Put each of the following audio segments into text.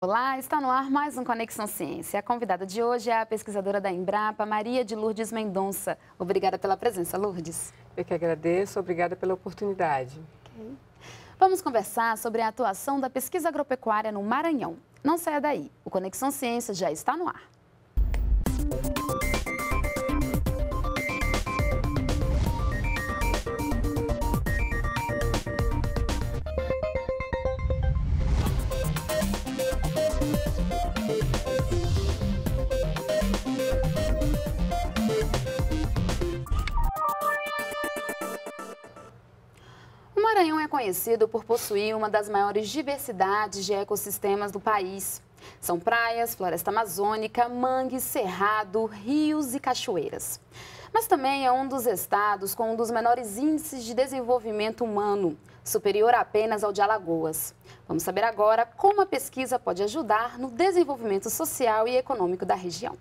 Olá, está no ar mais um Conexão Ciência. A convidada de hoje é a pesquisadora da Embrapa, Maria de Lourdes Mendonça. Obrigada pela presença, Lourdes. Eu que agradeço, obrigada pela oportunidade. Okay. Vamos conversar sobre a atuação da pesquisa agropecuária no Maranhão. Não saia daí, o Conexão Ciência já está no ar. Maranhão é conhecido por possuir uma das maiores diversidades de ecossistemas do país. São praias, floresta amazônica, mangue, cerrado, rios e cachoeiras. Mas também é um dos estados com um dos menores índices de desenvolvimento humano, superior apenas ao de Alagoas. Vamos saber agora como a pesquisa pode ajudar no desenvolvimento social e econômico da região.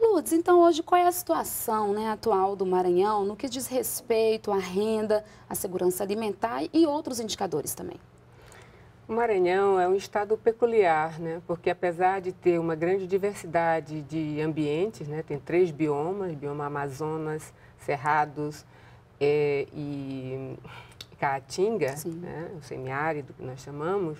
Lourdes, então hoje qual é a situação né, atual do Maranhão no que diz respeito à renda, à segurança alimentar e outros indicadores também? O Maranhão é um estado peculiar, né? porque apesar de ter uma grande diversidade de ambientes, né? tem três biomas, bioma Amazonas, Cerrados é, e Caatinga, né? o semiárido que nós chamamos,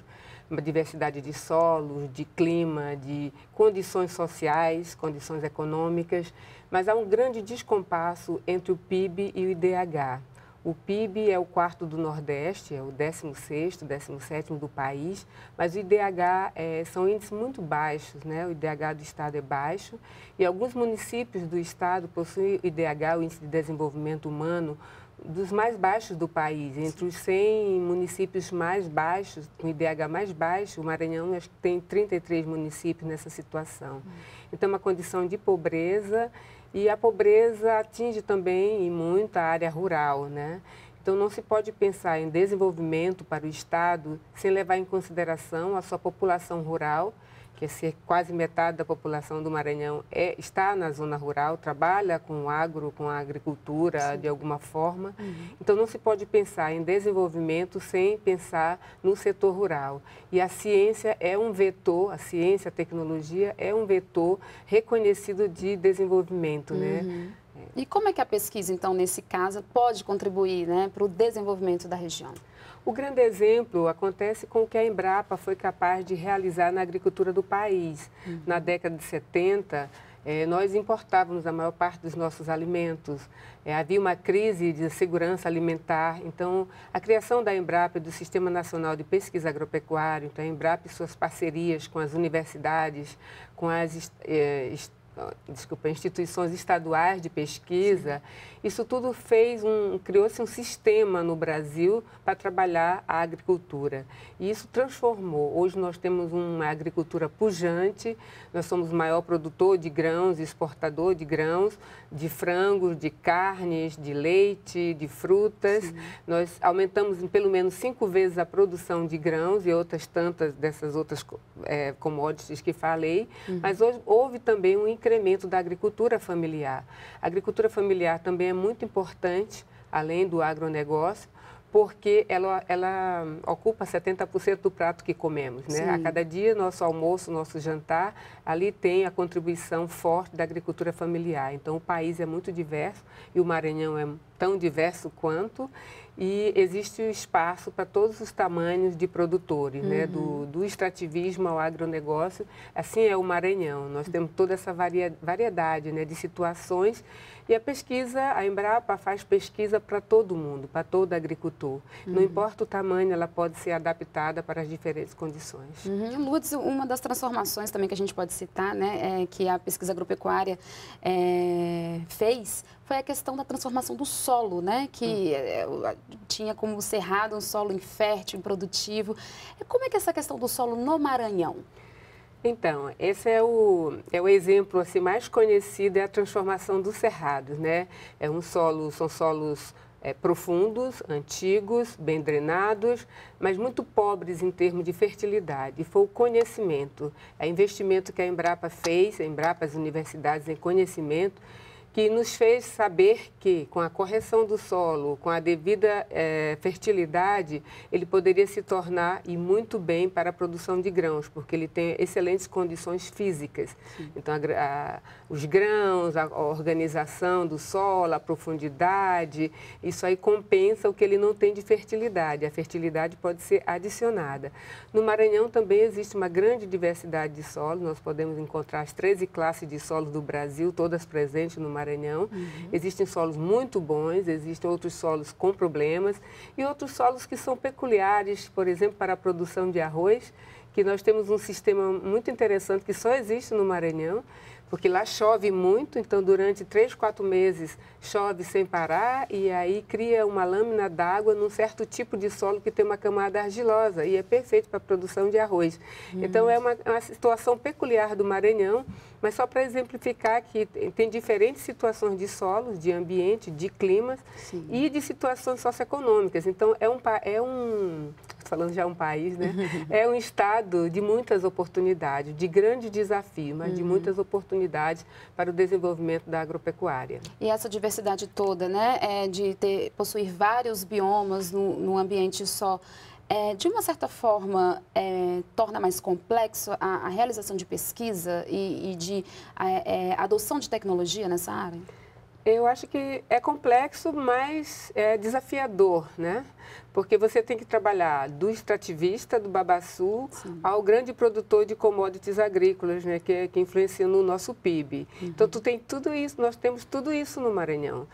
uma diversidade de solos, de clima, de condições sociais, condições econômicas, mas há um grande descompasso entre o PIB e o IDH. O PIB é o quarto do Nordeste, é o 16º, 17º do país, mas o IDH é, são índices muito baixos, né? O IDH do Estado é baixo e alguns municípios do Estado possuem o IDH, o Índice de Desenvolvimento Humano, dos mais baixos do país. Entre os 100 municípios mais baixos, com IDH mais baixo, o Maranhão tem 33 municípios nessa situação. Então, é uma condição de pobreza e a pobreza atinge também, muito, a área rural, né? Então, não se pode pensar em desenvolvimento para o Estado sem levar em consideração a sua população rural, que ser quase metade da população do Maranhão é, está na zona rural, trabalha com o agro, com a agricultura Sim. de alguma forma. Uhum. Então não se pode pensar em desenvolvimento sem pensar no setor rural. E a ciência é um vetor, a ciência, a tecnologia é um vetor reconhecido de desenvolvimento, né? uhum. né? E como é que a pesquisa, então, nesse caso, pode contribuir né, para o desenvolvimento da região? O grande exemplo acontece com o que a Embrapa foi capaz de realizar na agricultura do país. Uhum. Na década de 70, eh, nós importávamos a maior parte dos nossos alimentos. Eh, havia uma crise de segurança alimentar. Então, a criação da Embrapa e do Sistema Nacional de Pesquisa Agropecuária, então a Embrapa e suas parcerias com as universidades, com as eh, desculpa, instituições estaduais de pesquisa, isso tudo fez um, criou-se um sistema no Brasil para trabalhar a agricultura. E isso transformou. Hoje nós temos uma agricultura pujante, nós somos o maior produtor de grãos, exportador de grãos, de frangos, de carnes, de leite, de frutas. Sim. Nós aumentamos em pelo menos cinco vezes a produção de grãos e outras tantas dessas outras é, commodities que falei, uhum. mas hoje houve também um incremento da agricultura familiar. A agricultura familiar também é muito importante, além do agronegócio, porque ela, ela ocupa 70% do prato que comemos. Né? A cada dia, nosso almoço, nosso jantar, ali tem a contribuição forte da agricultura familiar. Então, o país é muito diverso e o Maranhão é tão diverso quanto e existe espaço para todos os tamanhos de produtores, uhum. né? do, uhum. do extrativismo ao agronegócio. Assim é o Maranhão. Nós temos toda essa variedade né? de situações e a pesquisa, a Embrapa faz pesquisa para todo mundo, para todo agricultor. Uhum. Não importa o tamanho, ela pode ser adaptada para as diferentes condições. Uhum. Lutz, uma das transformações também que a gente pode citar, né, é que a pesquisa agropecuária é, fez foi a questão da transformação do solo, né? Que uhum. tinha como cerrado um solo infértil, improdutivo. Como é que é essa questão do solo no Maranhão? Então, esse é o, é o exemplo assim, mais conhecido, é a transformação dos cerrados, né? É um solo, são solos é, profundos, antigos, bem drenados, mas muito pobres em termos de fertilidade. E foi o conhecimento, é investimento que a Embrapa fez, a Embrapa, as universidades em conhecimento, que nos fez saber que, com a correção do solo, com a devida é, fertilidade, ele poderia se tornar e muito bem para a produção de grãos, porque ele tem excelentes condições físicas. Sim. Então, a, a, os grãos, a, a organização do solo, a profundidade, isso aí compensa o que ele não tem de fertilidade. A fertilidade pode ser adicionada. No Maranhão também existe uma grande diversidade de solos, nós podemos encontrar as 13 classes de solos do Brasil, todas presentes no Maranhão Maranhão. Uhum. Existem solos muito bons, existem outros solos com problemas e outros solos que são peculiares, por exemplo, para a produção de arroz, que nós temos um sistema muito interessante que só existe no Maranhão, porque lá chove muito, então durante três, quatro meses chove sem parar e aí cria uma lâmina d'água num certo tipo de solo que tem uma camada argilosa e é perfeito para a produção de arroz. Hum. Então é uma, uma, situação peculiar do Maranhão, mas só para exemplificar que tem diferentes situações de solos, de ambiente, de climas Sim. e de situações socioeconômicas. Então é um, é um falando já um país, né? é um estado de muitas oportunidades, de grande desafio, mas uhum. de muitas oportunidades para o desenvolvimento da agropecuária. E essa diversidade toda, né, é de ter, possuir vários biomas no, num ambiente só, é, de uma certa forma, é, torna mais complexo a, a, realização de pesquisa e, e de a, é, adoção de tecnologia nessa área? Eu acho que é complexo, mas é desafiador, né? Porque você tem que trabalhar do extrativista, do babaçu, Sim. ao grande produtor de commodities agrícolas, né? Que, que influencia no nosso PIB. Uhum. Então, tu tem tudo isso, nós temos tudo isso no Maranhão.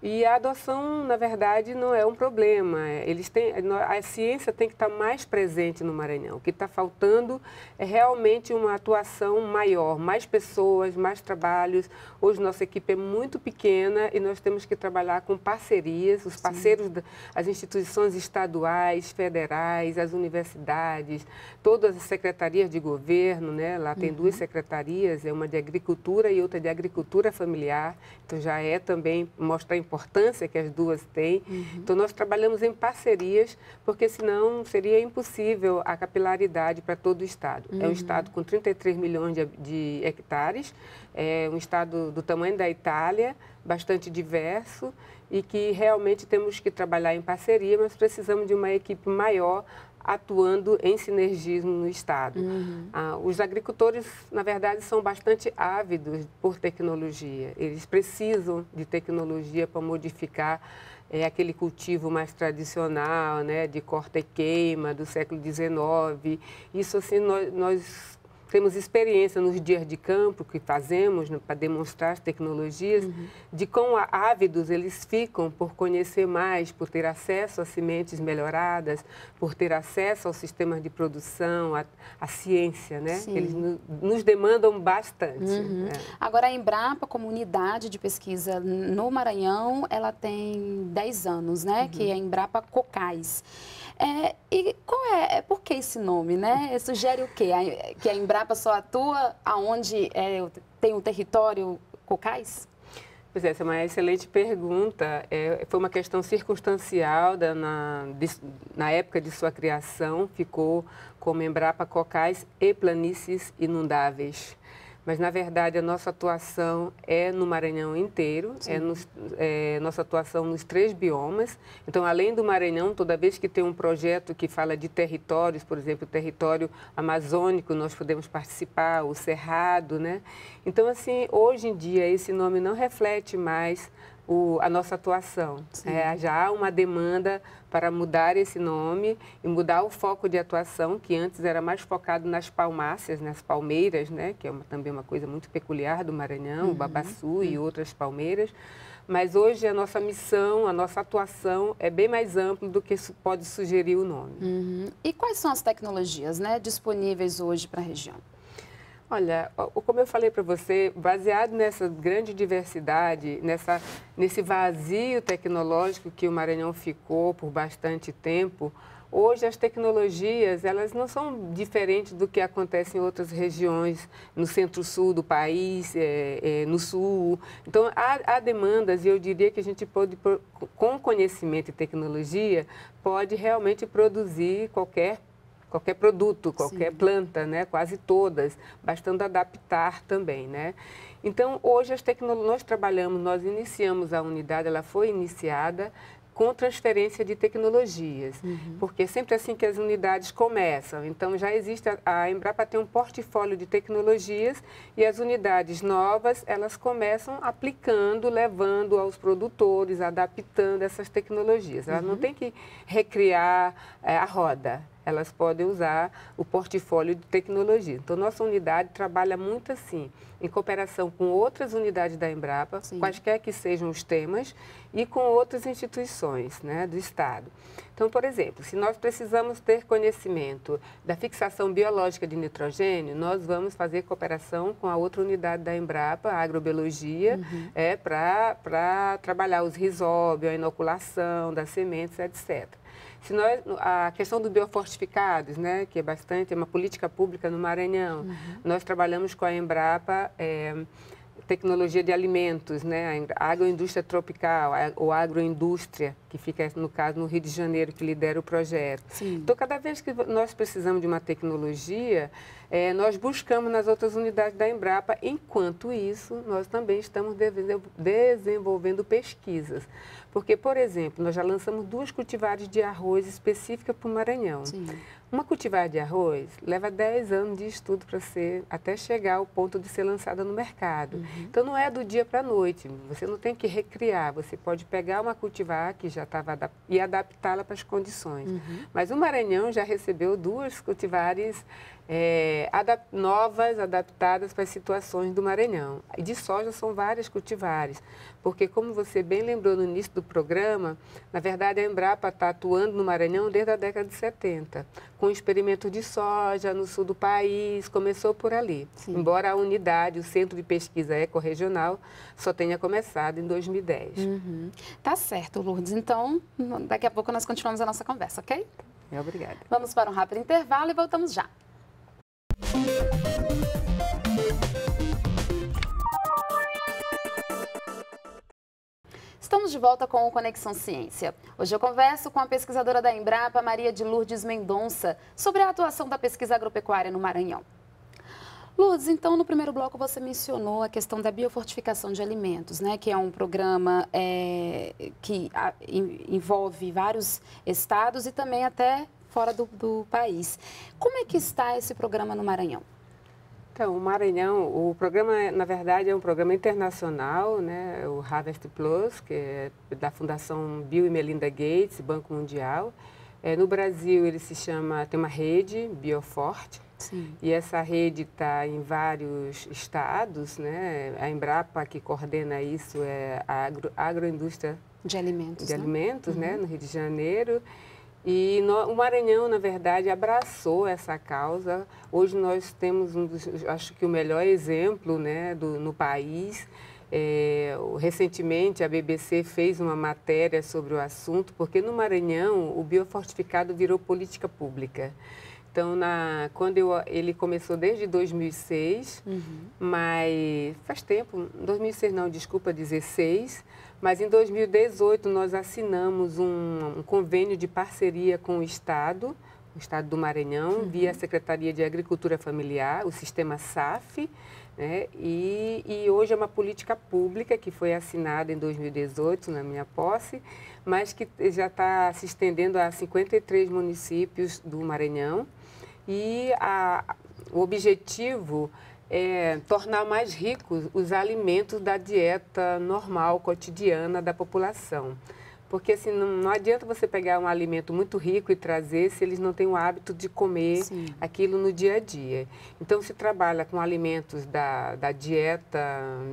E a adoção, na verdade, não é um problema. Eles têm, a ciência tem que estar mais presente no Maranhão. O que está faltando é realmente uma atuação maior, mais pessoas, mais trabalhos. Hoje nossa equipe é muito pequena e nós temos que trabalhar com parcerias, os parceiros, as instituições estaduais, federais, as universidades, todas as secretarias de governo, né? Lá tem uhum. duas secretarias, é uma de agricultura e outra de agricultura familiar. Então já é também mostrar importância que as duas têm. Uhum. Então, nós trabalhamos em parcerias, porque senão seria impossível a capilaridade para todo o Estado. Uhum. É um uhum. Estado com 33 milhões de, de hectares, é um Estado do tamanho da Itália, bastante diverso e que realmente temos que trabalhar em parceria, mas precisamos de uma equipe maior atuando em sinergismo no Estado. Uhum. Ah, os agricultores, na verdade, são bastante ávidos por tecnologia. Eles precisam de tecnologia para modificar é, aquele cultivo mais tradicional, né, de corta e queima do século XIX. Isso, assim, nós, nós temos experiência nos dias de campo que fazemos né, para demonstrar as tecnologias, uhum. de quão ávidos eles ficam por conhecer mais, por ter acesso a sementes melhoradas, por ter acesso aos sistemas de produção, à, ciência, né? Sim. Eles no, nos demandam bastante. Uhum. É. Agora, a Embrapa, como unidade de pesquisa no Maranhão, ela tem 10 anos, né? Uhum. Que é a Embrapa Cocais. É, e qual é, é, por que esse nome, né? Sugere o quê? A, que a Embrapa só atua aonde é, tem um território cocais? Pois é, essa é uma excelente pergunta. É, foi uma questão circunstancial da, na, de, na época de sua criação, ficou como Embrapa Cocais e Planícies Inundáveis mas na verdade a nossa atuação é no Maranhão inteiro, é, nos, é, nossa atuação nos três biomas. Então, além do Maranhão, toda vez que tem um projeto que fala de territórios, por exemplo, o território amazônico, nós podemos participar, o Cerrado, né? Então, assim, hoje em dia esse nome não reflete mais o, a nossa atuação. É, já há uma demanda para mudar esse nome e mudar o foco de atuação, que antes era mais focado nas palmáceas, nas palmeiras, né, que é uma, também uma coisa muito peculiar do Maranhão, uhum. o babaçu uhum. e outras palmeiras. Mas hoje a nossa missão, a nossa atuação é bem mais ampla do que pode sugerir o nome. Uhum. E quais são as tecnologias né, disponíveis hoje para a região? Olha, como eu falei para você, baseado nessa grande diversidade, nessa, nesse vazio tecnológico que o Maranhão ficou por bastante tempo, hoje as tecnologias elas não são diferentes do que acontece em outras regiões, no centro-sul do país, é, é, no sul. Então, há, há, demandas e eu diria que a gente pode, com conhecimento e tecnologia, pode realmente produzir qualquer qualquer produto, qualquer Sim. planta, né? quase todas, bastando adaptar também. Né? Então, hoje as tecnologias, nós trabalhamos, nós iniciamos a unidade, ela foi iniciada com transferência de tecnologias, uhum. porque é sempre assim que as unidades começam. Então, já existe, a, a Embrapa tem um portfólio de tecnologias e as unidades novas, elas começam aplicando, levando aos produtores, adaptando essas tecnologias. Ela uhum. não tem que recriar é, a roda, elas podem usar o portfólio de tecnologia. Então, nossa unidade trabalha muito assim, em cooperação com outras unidades da Embrapa, Sim. quaisquer que sejam os temas, e com outras instituições né, do Estado. Então, por exemplo, se nós precisamos ter conhecimento da fixação biológica de nitrogênio, nós vamos fazer cooperação com a outra unidade da Embrapa, a agrobiologia, uhum. é, para trabalhar os risóbios, a inoculação das sementes, etc. Se nós, a questão do biofortificados, né, que é bastante, é uma política pública no Maranhão, uhum. nós trabalhamos com a Embrapa é, tecnologia de alimentos, né, a agroindústria tropical, ou agroindústria, que fica, no caso, no Rio de Janeiro, que lidera o projeto. Sim. Então, cada vez que nós precisamos de uma tecnologia, é, nós buscamos nas outras unidades da Embrapa. Enquanto isso, nós também estamos desenvolvendo pesquisas. Porque, por exemplo, nós já lançamos duas cultivares de arroz específicas para o Maranhão. Sim. Uma cultivar de arroz leva 10 anos de estudo para ser, até chegar ao ponto de ser lançada no mercado. Uhum. Então não é do dia para a noite, você não tem que recriar, você pode pegar uma cultivar que já estava e adaptá-la para as condições. Uhum. Mas o Maranhão já recebeu duas cultivares é, adap novas, adaptadas para as situações do Maranhão. E de soja são várias cultivares, porque como você bem lembrou no início do programa, na verdade a Embrapa está atuando no Maranhão desde a década de 70, com experimento de soja no sul do país, começou por ali. Sim. Embora a unidade, o Centro de Pesquisa Ecorregional, só tenha começado em 2010. Uhum. Tá certo, Lourdes. Então, daqui a pouco nós continuamos a nossa conversa, ok? Obrigada. Vamos para um rápido intervalo e voltamos já. Estamos de volta com o Conexão Ciência. Hoje eu converso com a pesquisadora da Embrapa, Maria de Lourdes Mendonça, sobre a atuação da pesquisa agropecuária no Maranhão. Lourdes, então no primeiro bloco você mencionou a questão da biofortificação de alimentos, né, que é um programa é, que a, envolve vários estados e também até fora do, do país. Como é que está esse programa no Maranhão? Então, o Maranhão, o programa, na verdade, é um programa internacional, né? o Harvest Plus, que é da Fundação Bill e Melinda Gates, Banco Mundial. É, no Brasil, ele se chama, tem uma rede, Bioforte, Sim. e essa rede está em vários estados. Né? A Embrapa, que coordena isso, é a agro, agroindústria de alimentos, de né? alimentos né? Uhum. no Rio de Janeiro. E no, o Maranhão, na verdade, abraçou essa causa. Hoje nós temos um dos, acho que o melhor exemplo né, do, no país. É, recentemente a BBC fez uma matéria sobre o assunto, porque no Maranhão o biofortificado virou política pública. Então, na, quando eu, ele começou desde 2006, uhum. mas faz tempo, 2006 não, desculpa, 16, mas em 2018 nós assinamos um, um convênio de parceria com o Estado, o Estado do Maranhão, uhum. via a Secretaria de Agricultura Familiar, o sistema SAF, né? e, e hoje é uma política pública que foi assinada em 2018, na minha posse, mas que já está se estendendo a 53 municípios do Maranhão. E a, o objetivo é, tornar mais ricos os alimentos da dieta normal, cotidiana da população. Porque assim, não, não, adianta você pegar um alimento muito rico e trazer se eles não têm o hábito de comer Sim. aquilo no dia a dia. Então, se trabalha com alimentos da, da dieta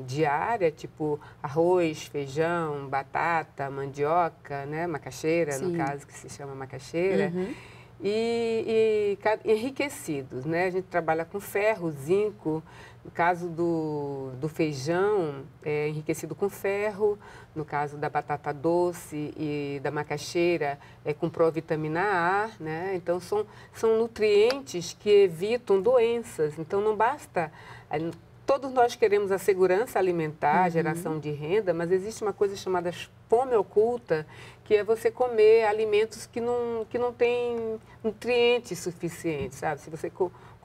diária, tipo arroz, feijão, batata, mandioca, né, macaxeira, Sim. no caso que se chama macaxeira. Uhum e, e enriquecidos. Né? A gente trabalha com ferro, zinco, no caso do, do feijão, é enriquecido com ferro, no caso da batata doce e da macaxeira, é com provitamina A, né? Então, são, são nutrientes que evitam doenças. Então, não basta... Todos nós queremos a segurança alimentar, a uhum. geração de renda, mas existe uma coisa chamada fome oculta, que é você comer alimentos que não, que não têm nutrientes suficientes, sabe? Se você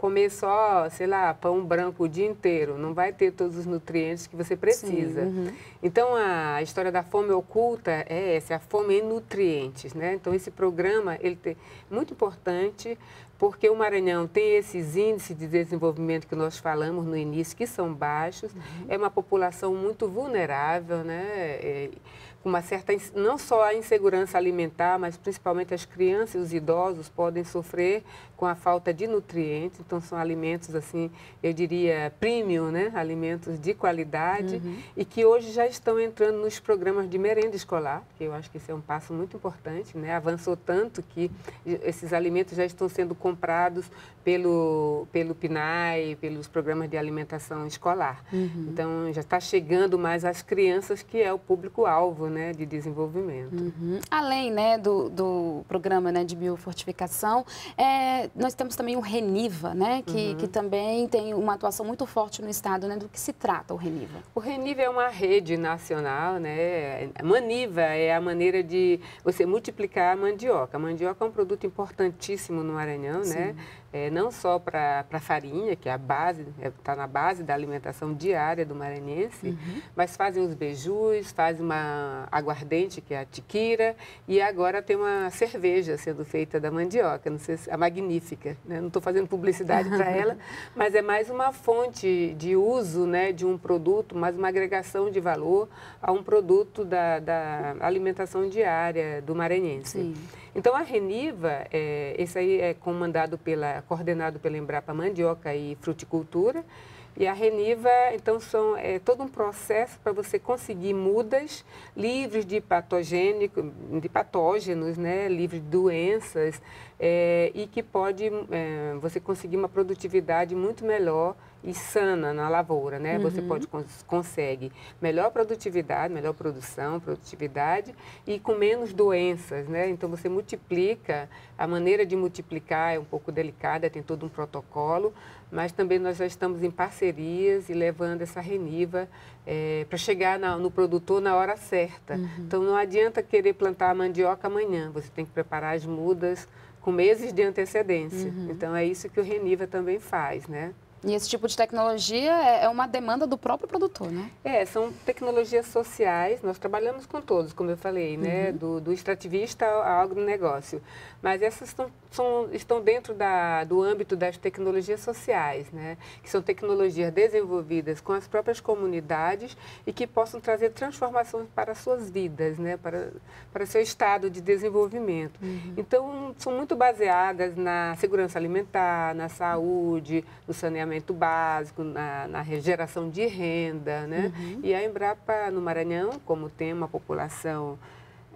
comer só, sei lá, pão branco o dia inteiro, não vai ter todos os nutrientes que você precisa. Sim, uhum. Então, a história da fome oculta é essa, é a fome em nutrientes, né? Então, esse programa, ele é muito importante porque o Maranhão tem esses índices de desenvolvimento que nós falamos no início, que são baixos, uhum. é uma população muito vulnerável, né? É, com uma certa, não só a insegurança alimentar, mas principalmente as crianças e os idosos podem sofrer com a falta de nutrientes. Então, são alimentos, assim, eu diria, premium, né? Alimentos de qualidade uhum. e que hoje já estão entrando nos programas de merenda escolar, que eu acho que esse é um passo muito importante, né? Avançou tanto que esses alimentos já estão sendo comprados pelo, pelo PNAE, pelos programas de alimentação escolar. Uhum. Então, já está chegando mais às crianças, que é o público-alvo, né, de desenvolvimento. Uhum. Além né, do, do programa né, de biofortificação, é, nós temos também o RENIVA, né, que, uhum. que também tem uma atuação muito forte no Estado. Né, do que se trata o RENIVA? O RENIVA é uma rede nacional. Né, Maniva é a maneira de você multiplicar a mandioca. A mandioca é um produto importantíssimo no Maranhão, né? É, não só para a farinha, que é a base, está é, tá na base da alimentação diária do maranhense, uhum. mas fazem os beijus, fazem uma aguardente, que é a tiquira, e agora tem uma cerveja sendo feita da mandioca, não sei se, a magnífica. Né? Não estou fazendo publicidade para ela, mas é mais uma fonte de uso né, de um produto, mais uma agregação de valor a um produto da, da alimentação diária do maranhense. Sim. Então, a Reniva, é, esse aí é comandado pela, coordenado pela Embrapa Mandioca e Fruticultura, e a Reniva, então, são, é todo um processo para você conseguir mudas livres de, patogênico, de patógenos, né, livres de doenças, é, e que pode é, você conseguir uma produtividade muito melhor e sana na lavoura, né? Uhum. Você pode consegue melhor produtividade, melhor produção, produtividade e com menos doenças, né? Então você multiplica, a maneira de multiplicar é um pouco delicada, tem todo um protocolo, mas também nós já estamos em parcerias e levando essa reniva é, para chegar na, no produtor na hora certa. Uhum. Então não adianta querer plantar a mandioca amanhã, você tem que preparar as mudas com meses de antecedência. Uhum. Então é isso que o Reniva também faz, né? E esse tipo de tecnologia é, é uma demanda do próprio produtor, né? É, são tecnologias sociais, nós trabalhamos com todos, como eu falei, né? Uhum. Do, do extrativista ao agronegócio. Mas essas são, são, estão dentro da, do âmbito das tecnologias sociais, né? Que são tecnologias desenvolvidas com as próprias comunidades e que possam trazer transformações para as suas vidas, né? Para, para seu estado de desenvolvimento. Uhum. Então, são muito baseadas na segurança alimentar, na saúde, no saneamento saneamento básico, na, na geração de renda, né? Uhum. E a Embrapa no Maranhão, como tem uma população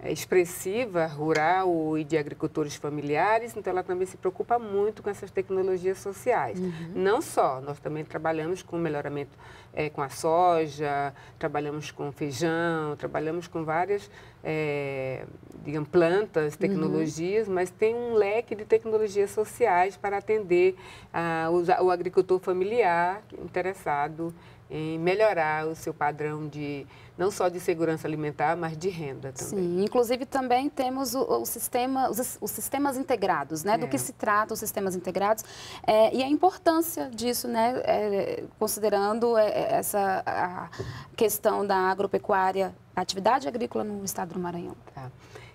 expressiva, rural e de agricultores familiares, então ela também se preocupa muito com essas tecnologias sociais. Uhum. Não só, nós também trabalhamos com melhoramento é, com a soja, trabalhamos com feijão, trabalhamos com várias é, digamos, plantas, tecnologias, uhum. mas tem um leque de tecnologias sociais para atender a, o, o agricultor familiar interessado em melhorar o seu padrão de não só de segurança alimentar, mas de renda também. Sim, inclusive também temos o, o sistema, os, os, sistemas integrados, né? É. Do que se trata os sistemas integrados é, e a importância disso, né? É, considerando é, é, essa a questão da agropecuária, atividade agrícola no estado do Maranhão. Tá.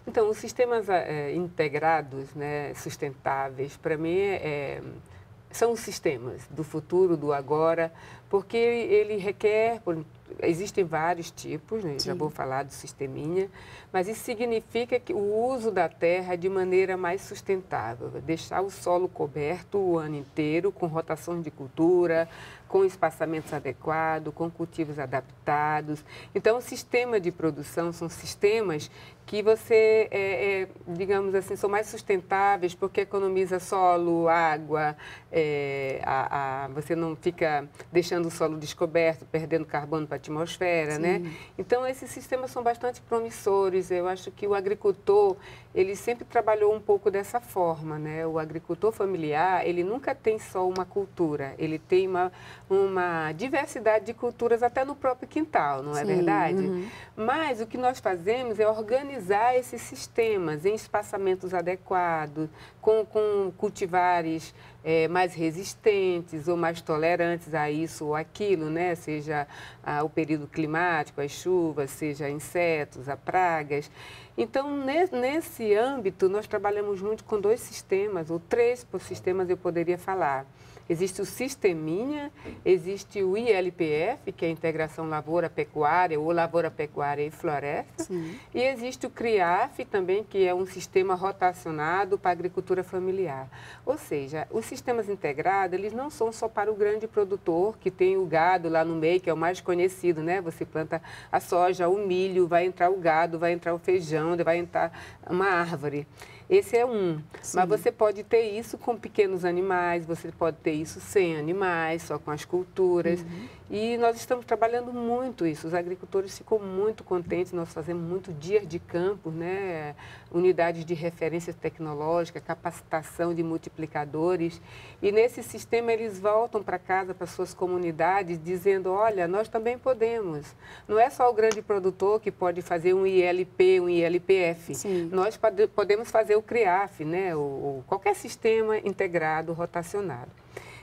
Então, os sistemas é, integrados, né, sustentáveis, para mim é são os sistemas do futuro, do agora, porque ele requer, existem vários tipos, né? já vou falar do sisteminha, mas isso significa que o uso da terra de maneira mais sustentável, deixar o solo coberto o ano inteiro, com rotação de cultura, com espaçamentos adequados, com cultivos adaptados. Então, o sistema de produção são sistemas que você, é, é, digamos assim, são mais sustentáveis porque economiza solo, água, é, a, a, você não fica deixando o solo descoberto, perdendo carbono para atmosfera, né? Então, esses sistemas são bastante promissores. Eu acho que o agricultor, ele sempre trabalhou um pouco dessa forma, né? O agricultor familiar, ele nunca tem só uma cultura, ele tem uma, uma diversidade de culturas até no próprio quintal, não é Sim, verdade? Uhum. Mas o que nós fazemos é organizar esses sistemas em espaçamentos adequados, com, com cultivares é, mais resistentes ou mais tolerantes a isso ou aquilo, né? seja ah, o período climático, as chuvas, seja insetos, a pragas. Então, nesse âmbito, nós trabalhamos muito com dois sistemas, ou três sistemas eu poderia falar. Existe o Sisteminha, existe o ILPF, que é a Integração Lavoura-Pecuária, ou Lavoura-Pecuária e Floresta, Sim. e existe o CRIAF também, que é um sistema rotacionado para a agricultura familiar. Ou seja, os sistemas integrados, eles não são só para o grande produtor, que tem o gado lá no meio, que é o mais conhecido, né? Você planta a soja, o milho, vai entrar o gado, vai entrar o feijão, vai entrar uma árvore. Esse é um. Sim. Mas você pode ter isso com pequenos animais, você pode ter isso sem animais, só com as culturas. Uhum. E nós estamos trabalhando muito isso. Os agricultores ficam muito contentes. Nós fazemos muito dias de campo, né? unidades de referência tecnológica, capacitação de multiplicadores. E nesse sistema eles voltam para casa, para suas comunidades, dizendo: olha, nós também podemos. Não é só o grande produtor que pode fazer um ILP, um ILPF. Sim. Nós pode, podemos fazer o CRIAF, né? o, o qualquer sistema integrado rotacionado.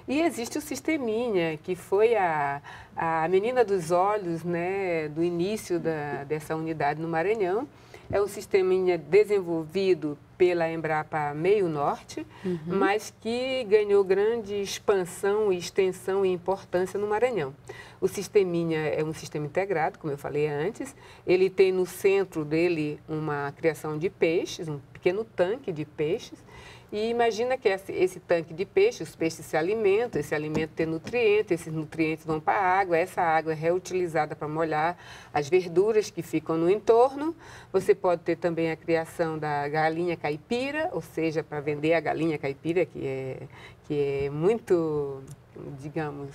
E existe o Sisteminha, que foi a, a menina dos olhos né, do início da, dessa unidade no Maranhão. É um sisteminha desenvolvido pela Embrapa Meio Norte, uhum. mas que ganhou grande expansão, extensão e importância no Maranhão. O sisteminha é um sistema integrado, como eu falei antes. Ele tem no centro dele uma criação de peixes, um pequeno tanque de peixes, e imagina que esse, esse, tanque de peixe, os peixes se alimentam, esse alimento tem nutrientes, esses nutrientes vão para a água, essa água é reutilizada para molhar as verduras que ficam no entorno. Você pode ter também a criação da galinha caipira, ou seja, para vender a galinha caipira, que é, que é muito, digamos,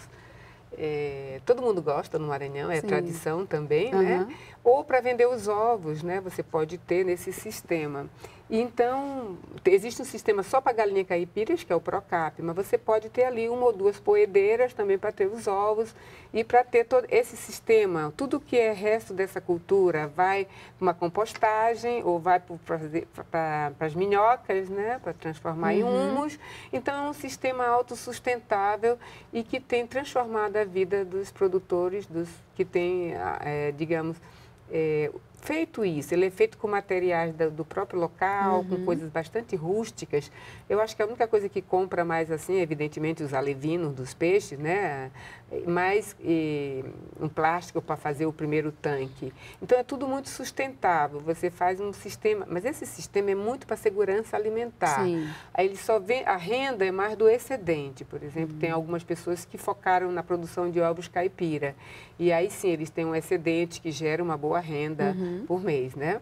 é, todo mundo gosta no Maranhão, é Sim. tradição também, uhum. né? Ou para vender os ovos, né? Você pode ter nesse sistema. Então, existe um sistema só para galinha caipiras, que é o Procap, mas você pode ter ali uma ou duas poedeiras também para ter os ovos e para ter todo esse sistema. Tudo que é resto dessa cultura vai para uma compostagem ou vai para as minhocas, né, para transformar uhum. em humus. Então, é um sistema autossustentável e que tem transformado a vida dos produtores, dos que têm, é, digamos, é, feito isso, ele é feito com materiais do, do próprio local, uhum. com coisas bastante rústicas. Eu acho que a única coisa que compra mais assim, evidentemente, os alevinos dos peixes, né? Mais e, um plástico para fazer o primeiro tanque. Então é tudo muito sustentável. Você faz um sistema, mas esse sistema é muito para segurança alimentar. Sim. Aí ele só vem, a renda é mais do excedente. Por exemplo, uhum. tem algumas pessoas que focaram na produção de ovos caipira. E aí sim, eles têm um excedente que gera uma boa renda. Uhum. por mês, né?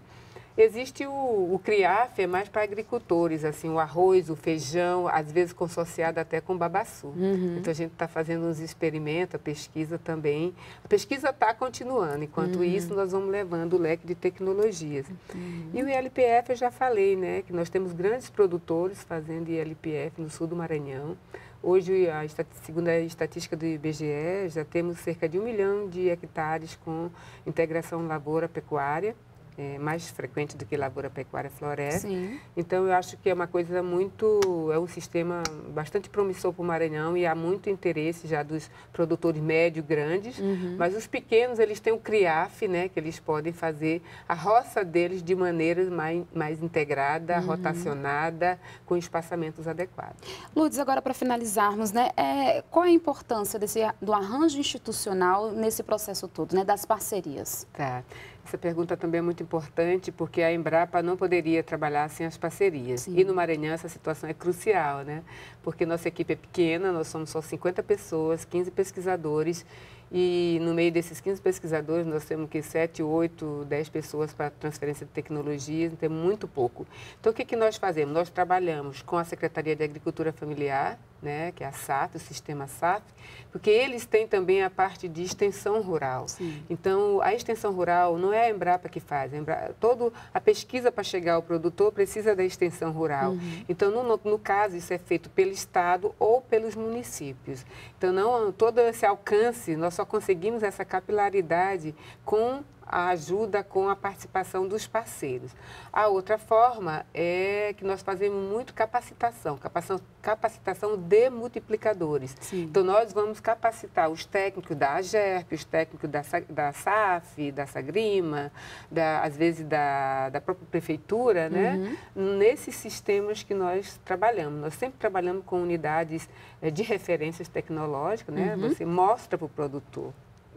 Existe o, o CRIAF, é mais para agricultores, assim, o arroz, o feijão, às vezes consociado até com babaçu. Uhum. Então, a gente está fazendo uns experimentos, a pesquisa também. A pesquisa está continuando, enquanto uhum. isso, nós vamos levando o leque de tecnologias. Uhum. E o ILPF, eu já falei, né, que nós temos grandes produtores fazendo ILPF no sul do Maranhão. Hoje, a, segundo a estatística do IBGE, já temos cerca de um milhão de hectares com integração lavoura-pecuária é, mais frequente do que lavoura, pecuária, floresta. Sim. Então, eu acho que é uma coisa muito, é um sistema bastante promissor para o Maranhão e há muito interesse já dos produtores médio, grandes, uhum. mas os pequenos, eles têm o CRIAF, né, que eles podem fazer a roça deles de maneira mais, mais integrada, uhum. rotacionada, com espaçamentos adequados. Lourdes, agora para finalizarmos, né, é, qual é a importância desse, do arranjo institucional nesse processo todo, né, das parcerias? Tá. Essa pergunta também é muito importante porque a Embrapa não poderia trabalhar sem as parcerias. Sim. E no Maranhão essa situação é crucial, né? Porque nossa equipe é pequena, nós somos só 50 pessoas, 15 pesquisadores E no meio desses 15 pesquisadores, nós temos que 7, 8, 10 pessoas para transferência de tecnologias, então é muito pouco. Então, o que, que nós fazemos? Nós trabalhamos com a Secretaria de Agricultura Familiar, né, que é a SAF, o sistema SAF, porque eles têm também a parte de extensão rural. Sim. Então, a extensão rural não é a Embrapa que faz, a, Embrapa, todo, a pesquisa para chegar ao produtor precisa da extensão rural. Uhum. Então, no, no, caso, isso é feito pelo Estado ou pelos municípios. Então, não, todo esse alcance, nós só conseguimos essa capilaridade com a ajuda com a participação dos parceiros. A outra forma é que nós fazemos muito capacitação, capacitação, capacitação de multiplicadores. Sim. Então, nós vamos capacitar os técnicos da AGERP, os técnicos da, da SAF, da Sagrima, da, às vezes da, da própria prefeitura, né? Uhum. nesses sistemas que nós trabalhamos. Nós sempre trabalhamos com unidades eh, de referências tecnológicas, né? Uhum. Você mostra para o produtor.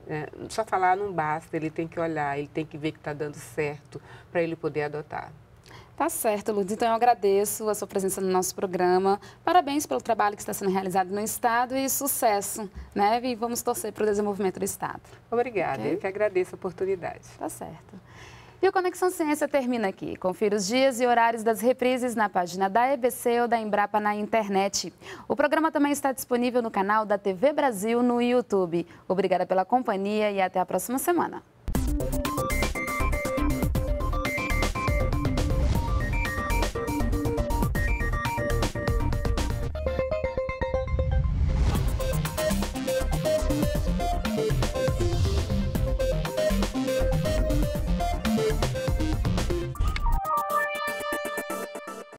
É, só falar não basta, ele tem que olhar, ele tem que ver que está dando certo para ele poder adotar. Tá certo, Lourdes. Então, eu agradeço a sua presença no nosso programa. Parabéns pelo trabalho que está sendo realizado no Estado e sucesso, né? E vamos torcer para o desenvolvimento do Estado. Obrigada, okay? eu que agradeço a oportunidade. Tá certo. E o Conexão Ciência termina aqui. Confira os dias e horários das reprises na página da EBC ou da Embrapa na internet. O programa também está disponível no canal da TV Brasil no YouTube. Obrigada pela companhia e até a próxima semana.